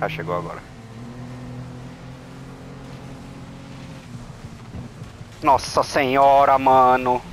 Ah, chegou agora. Nossa senhora, mano.